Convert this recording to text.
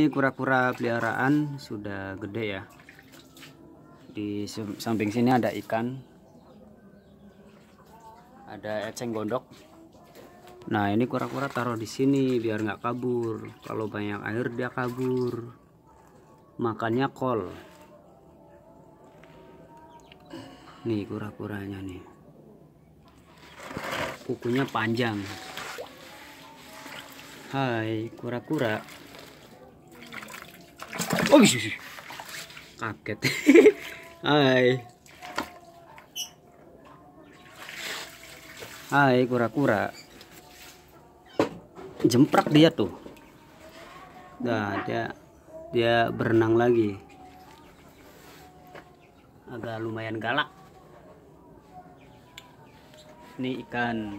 Ini kura-kura peliharaan sudah gede ya. Di samping sini ada ikan. Ada eceng gondok. Nah, ini kura-kura taruh di sini biar nggak kabur. Kalau banyak air dia kabur. Makannya kol. Nih kura-kuranya nih. Kukunya panjang. Hai, kura-kura. Oh, kaget. Hai. Hai, kura-kura. Jemprak dia tuh. Nah, dia dia berenang lagi. Agak lumayan galak. Ini ikan